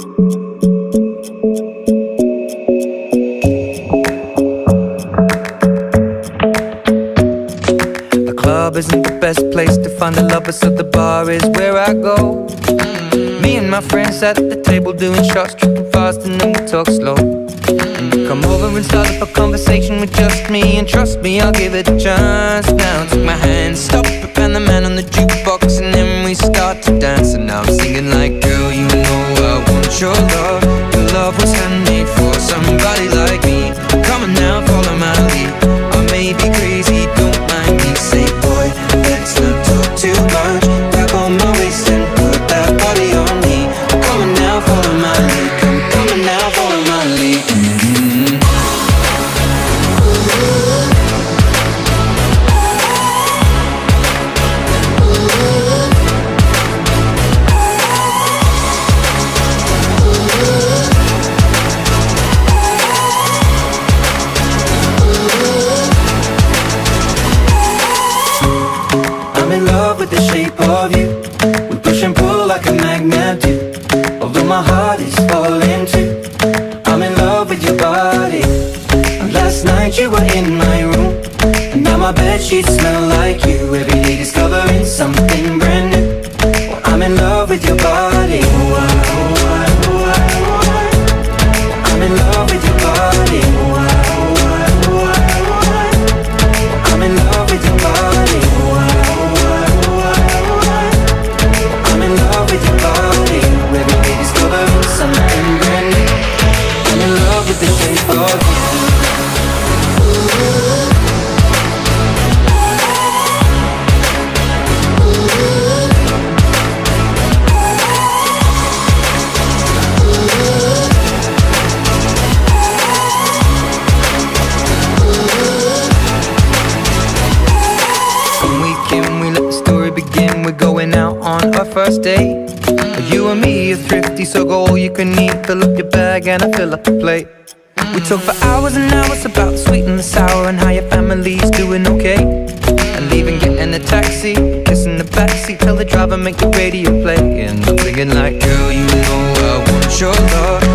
The club isn't the best place to find the lovers, so the bar is where I go. Mm. Me and my friends at the table doing shots, tripping fast, and then we talk slow. Mm. Come over and start up a conversation with just me, and trust me, I'll give it a chance. Now take my hand, stop of you. We push and pull like a magnet do. Although my heart is falling too. I'm in love with your body. And last night you were in my room. And now my bed sheets smell like you. Every day discovering something going out on our first date. You and me are thrifty, so go all you can eat. Fill up your bag and I fill up the plate. We talk for hours and hours about the sweet and the sour and how your family's doing okay. And leaving, getting a taxi, kissing the backseat, tell the driver make the radio play. And I'm thinking like, girl, you know I want your love.